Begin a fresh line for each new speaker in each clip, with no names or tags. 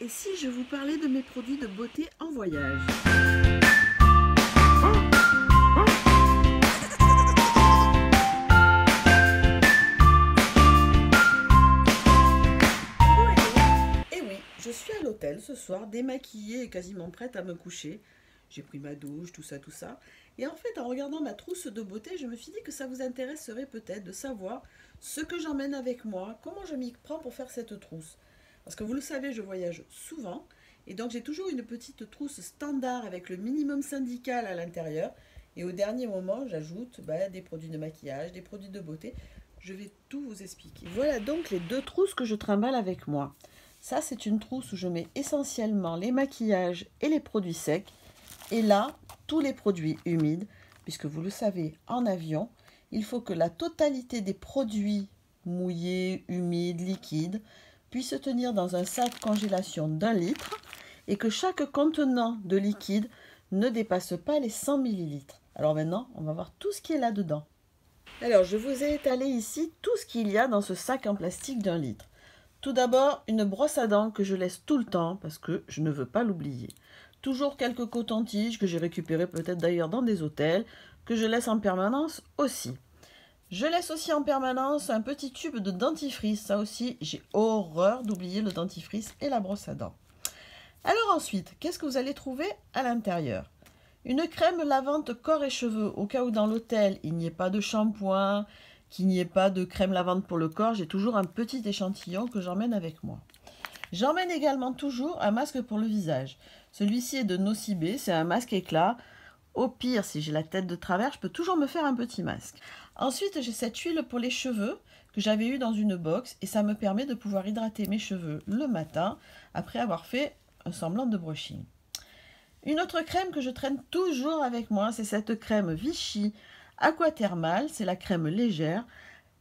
Et si je vous parlais de mes produits de beauté en voyage Et oui, je suis à l'hôtel ce soir, démaquillée et quasiment prête à me coucher. J'ai pris ma douche, tout ça, tout ça. Et en fait, en regardant ma trousse de beauté, je me suis dit que ça vous intéresserait peut-être de savoir ce que j'emmène avec moi, comment je m'y prends pour faire cette trousse. Parce que vous le savez, je voyage souvent. Et donc j'ai toujours une petite trousse standard avec le minimum syndical à l'intérieur. Et au dernier moment, j'ajoute bah, des produits de maquillage, des produits de beauté. Je vais tout vous expliquer. Voilà donc les deux trousses que je trimballe avec moi. Ça, c'est une trousse où je mets essentiellement les maquillages et les produits secs. Et là, tous les produits humides, puisque vous le savez, en avion, il faut que la totalité des produits mouillés, humides, liquides puisse se tenir dans un sac congélation d'un litre et que chaque contenant de liquide ne dépasse pas les 100 ml. Alors maintenant, on va voir tout ce qui est là-dedans. Alors, je vous ai étalé ici tout ce qu'il y a dans ce sac en plastique d'un litre. Tout d'abord, une brosse à dents que je laisse tout le temps parce que je ne veux pas l'oublier. Toujours quelques cotons-tiges que j'ai récupérés peut-être d'ailleurs dans des hôtels, que je laisse en permanence aussi. Je laisse aussi en permanence un petit tube de dentifrice. Ça aussi, j'ai horreur d'oublier le dentifrice et la brosse à dents. Alors ensuite, qu'est-ce que vous allez trouver à l'intérieur? Une crème lavante corps et cheveux, au cas où dans l'hôtel, il n'y ait pas de shampoing, qu'il n'y ait pas de crème lavante pour le corps, j'ai toujours un petit échantillon que j'emmène avec moi. J'emmène également toujours un masque pour le visage. Celui-ci est de Nocibé, c'est un masque éclat. Au pire, si j'ai la tête de travers, je peux toujours me faire un petit masque. Ensuite, j'ai cette huile pour les cheveux que j'avais eue dans une box et ça me permet de pouvoir hydrater mes cheveux le matin après avoir fait un semblant de brushing. Une autre crème que je traîne toujours avec moi, c'est cette crème Vichy Aquathermal. C'est la crème légère.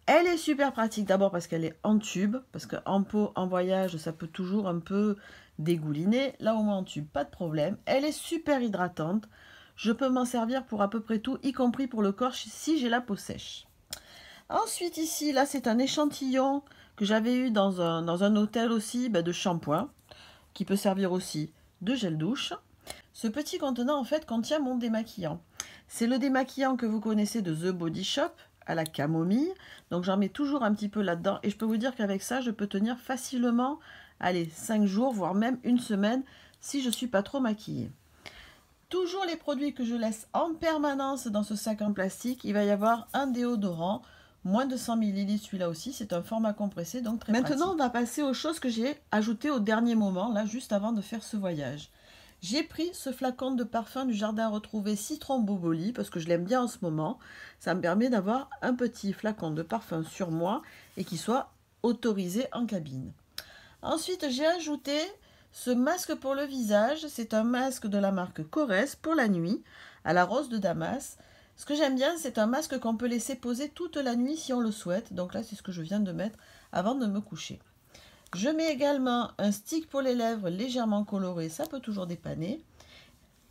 Elle est super pratique d'abord parce qu'elle est en tube, parce qu'en pot, en voyage, ça peut toujours un peu dégouliner. Là au moins en tube, pas de problème. Elle est super hydratante. Je peux m'en servir pour à peu près tout, y compris pour le corps si j'ai la peau sèche. Ensuite ici, là c'est un échantillon que j'avais eu dans un, hôtel aussi ben, de shampoing, qui peut servir aussi de gel douche. Ce petit contenant en fait contient mon démaquillant. C'est le démaquillant que vous connaissez de The Body Shop à la camomille. Donc j'en mets toujours un petit peu là-dedans. Et je peux vous dire qu'avec ça, je peux tenir facilement, allez, 5 jours, voire même une semaine, si je ne suis pas trop maquillée. Toujours les produits que je laisse en permanence dans ce sac en plastique. Il va y avoir un déodorant, moins de 100 ml celui-là aussi. C'est un format compressé, donc très Maintenant, on va passer aux choses que j'ai ajoutées au dernier moment, là, juste avant de faire ce voyage. J'ai pris ce flacon de parfum du Jardin Retrouvé Citron Boboli parce que je l'aime bien en ce moment. Ça me permet d'avoir un petit flacon de parfum sur moi et qui soit autorisé en cabine. Ensuite, j'ai ajouté ce masque pour le visage. C'est un masque de la marque Corès pour la nuit à la rose de Damas. Ce que j'aime bien, c'est un masque qu'on peut laisser poser toute la nuit si on le souhaite. Donc là, c'est ce que je viens de mettre avant de me coucher. Je mets également un stick pour les lèvres légèrement coloré, ça peut toujours dépanner.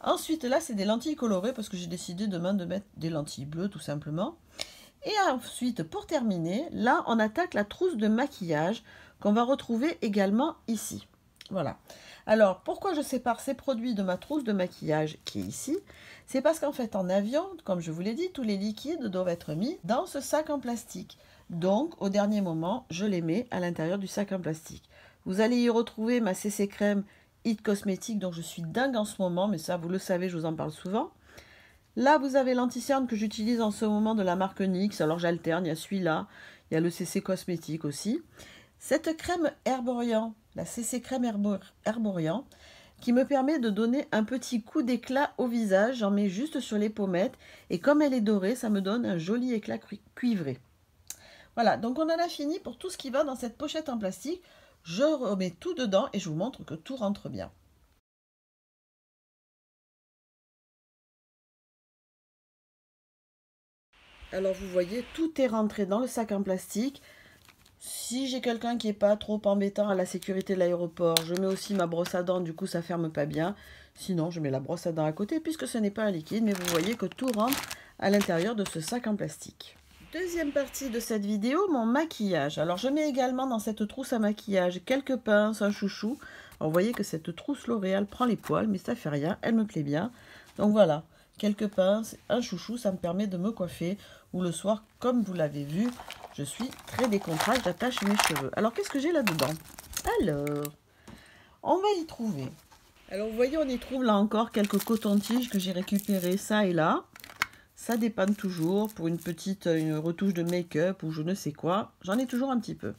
Ensuite, là, c'est des lentilles colorées parce que j'ai décidé demain de mettre des lentilles bleues tout simplement. Et ensuite, pour terminer, là, on attaque la trousse de maquillage qu'on va retrouver également ici. Voilà. Alors, pourquoi je sépare ces produits de ma trousse de maquillage qui est ici? C'est parce qu'en fait, en avion, comme je vous l'ai dit, tous les liquides doivent être mis dans ce sac en plastique. Donc, au dernier moment, je les mets à l'intérieur du sac en plastique. Vous allez y retrouver ma CC Crème Hit Cosmétique dont je suis dingue en ce moment, mais ça, vous le savez, je vous en parle souvent. Là, vous avez l'anti-cerne que j'utilise en ce moment de la marque NYX. Alors, j'alterne, il y a celui-là, il y a le CC Cosmétique aussi. Cette crème Herborian, la CC Crème Herborian, qui me permet de donner un petit coup d'éclat au visage. J'en mets juste sur les pommettes et comme elle est dorée, ça me donne un joli éclat cuivré. Voilà, donc on en a fini pour tout ce qui va dans cette pochette en plastique. Je remets tout dedans et je vous montre que tout rentre bien. Alors vous voyez, tout est rentré dans le sac en plastique. Si j'ai quelqu'un qui n'est pas trop embêtant à la sécurité de l'aéroport, je mets aussi ma brosse à dents, du coup ça ferme pas bien. Sinon, je mets la brosse à dents à côté puisque ce n'est pas un liquide, mais vous voyez que tout rentre à l'intérieur de ce sac en plastique. Deuxième partie de cette vidéo, mon maquillage. Alors je mets également dans cette trousse à maquillage quelques pinces, un chouchou. vous voyez que cette trousse L'Oréal prend les poils, mais ça fait rien, elle me plaît bien. Donc voilà, quelques pinces, un chouchou, ça me permet de me coiffer. Ou le soir, comme vous l'avez vu, je suis très décontractée, j'attache mes cheveux. Alors qu'est-ce que j'ai là-dedans? Alors, on va y trouver. Alors vous voyez, on y trouve là encore quelques cotons-tiges que j'ai récupérés ça et là. Ça dépanne toujours pour une petite une retouche de make-up ou je ne sais quoi. J'en ai toujours un petit peu.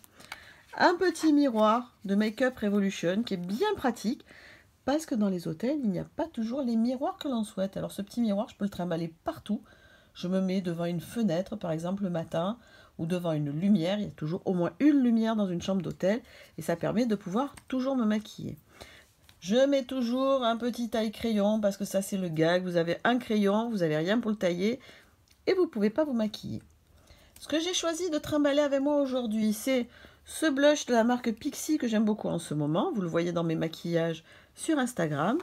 Un petit miroir de Make-up Revolution qui est bien pratique parce que dans les hôtels, il n'y a pas toujours les miroirs que l'on souhaite. Alors ce petit miroir, je peux le trimballer partout. Je me mets devant une fenêtre, par exemple, le matin, ou devant une lumière. Il y a toujours au moins une lumière dans une chambre d'hôtel et ça permet de pouvoir toujours me maquiller. Je mets toujours un petit taille-crayon parce que ça c'est le gag. Vous avez un crayon, vous n'avez rien pour le tailler et vous ne pouvez pas vous maquiller. Ce que j'ai choisi de trimballer avec moi aujourd'hui, c'est ce blush de la marque Pixie que j'aime beaucoup en ce moment. Vous le voyez dans mes maquillages sur Instagram.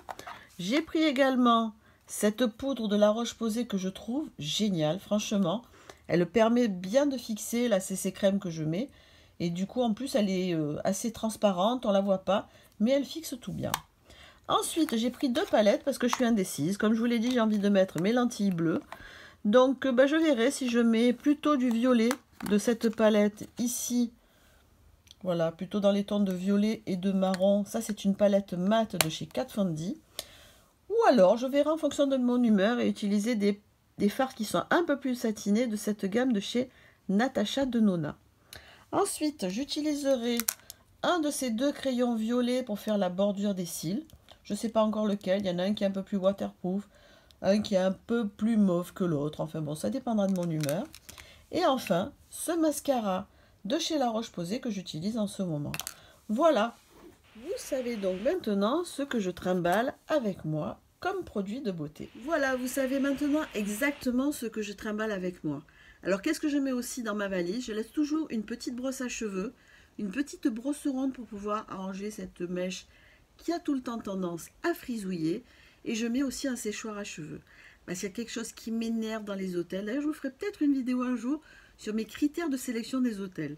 J'ai pris également cette poudre de la Roche-Posay que je trouve géniale, franchement. Elle permet bien de fixer la CC crème que je mets. Et du coup, en plus, elle est euh, assez transparente, on ne la voit pas mais elle fixe tout bien. Ensuite, j'ai pris deux palettes parce que je suis indécise. Comme je vous l'ai dit, j'ai envie de mettre mes lentilles bleues. Donc, bah, je verrai si je mets plutôt du violet de cette palette ici. Voilà, plutôt dans les tons de violet et de marron. Ça, c'est une palette mate de chez Kat. Ou alors, je verrai en fonction de mon humeur et utiliser des, fards qui sont un peu plus satinés de cette gamme de chez Natacha Denona. Ensuite, j'utiliserai un de ces deux crayons violets pour faire la bordure des cils. Je ne sais pas encore lequel. Il y en a un qui est un peu plus waterproof, un qui est un peu plus mauve que l'autre. Enfin bon, ça dépendra de mon humeur. Et enfin, ce mascara de chez La Roche-Posay que j'utilise en ce moment. Voilà. Vous savez donc maintenant ce que je trimballe avec moi produit de beauté. Voilà, vous savez maintenant exactement ce que je trimballe avec moi. Alors qu'est-ce que je mets aussi dans ma valise? Je laisse toujours une petite brosse à cheveux une petite brosse ronde pour pouvoir arranger cette mèche qui a tout le temps tendance à frisouiller. Et je mets aussi un séchoir à cheveux. A quelque chose qui m'énerve dans les hôtels. Je vous ferai peut-être une vidéo un jour sur mes critères de sélection des hôtels.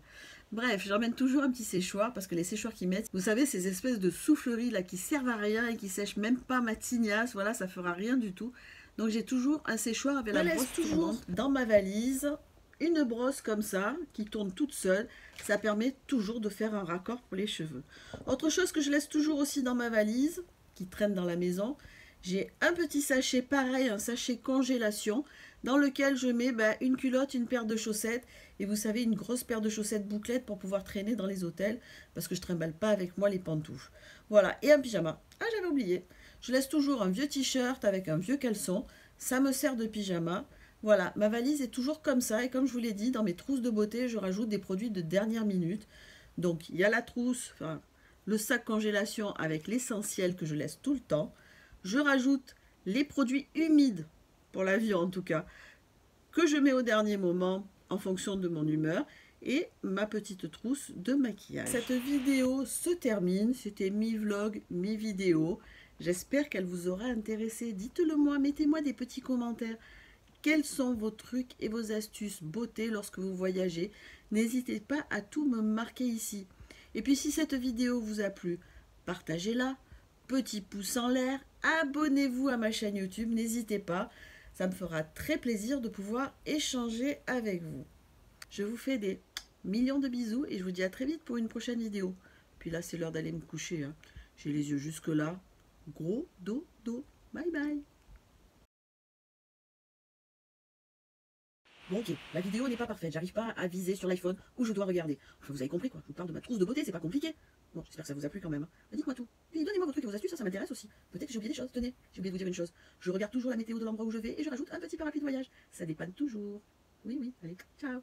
Bref, j'emmène toujours un petit séchoir parce que les séchoirs qui mettent, vous savez, ces espèces de souffleries là qui servent à rien et qui sèchent même pas ma tignasse, voilà, ça fera rien du tout. Donc j'ai toujours un séchoir avec la brosse toujours dans ma valise une brosse comme ça, qui tourne toute seule, ça permet toujours de faire un raccord pour les cheveux. Autre chose que je laisse toujours aussi dans ma valise, qui traîne dans la maison, j'ai un petit sachet pareil, un sachet congélation, dans lequel je mets ben, une culotte, une paire de chaussettes, et vous savez, une grosse paire de chaussettes bouclettes pour pouvoir traîner dans les hôtels, parce que je ne trimballe pas avec moi les pantoufles. Voilà, et un pyjama. Ah, j'avais oublié. Je laisse toujours un vieux t-shirt avec un vieux caleçon, ça me sert de pyjama. Voilà, ma valise est toujours comme ça. Et comme je vous l'ai dit, dans mes trousses de beauté, je rajoute des produits de dernière minute. Donc, il y a la trousse, le sac congélation avec l'essentiel que je laisse tout le temps. Je rajoute les produits humides, pour la vie en tout cas, que je mets au dernier moment en fonction de mon humeur et ma petite trousse de maquillage. Cette vidéo se termine, c'était mi-vlog, mi-vidéo. J'espère qu'elle vous aura intéressé. Dites-le moi, mettez-moi des petits commentaires. Quels sont vos trucs et vos astuces beauté lorsque vous voyagez? N'hésitez pas à tout me marquer ici. Et puis si cette vidéo vous a plu, partagez-la, petit pouce en l'air, abonnez-vous à ma chaîne YouTube, n'hésitez pas, ça me fera très plaisir de pouvoir échanger avec vous. Je vous fais des millions de bisous et je vous dis à très vite pour une prochaine vidéo. Puis là c'est l'heure d'aller me coucher, hein. j'ai les yeux jusque là. Gros dodo, bye bye Bon ok, la vidéo n'est pas parfaite, j'arrive pas à viser sur l'iPhone où je dois regarder. Vous avez compris quoi, je vous parle de ma trousse de beauté, c'est pas compliqué. Bon, j'espère que ça vous a plu quand même. Hein. Dites-moi tout. Puis donnez-moi vos trucs et vos astuces, ça, ça m'intéresse aussi. Peut-être que j'ai oublié des choses. Tenez, j'ai oublié de vous dire une chose. Je regarde toujours la météo de l'endroit où je vais et je rajoute un petit parapluie de voyage. Ça dépanne toujours. Oui, oui, allez, ciao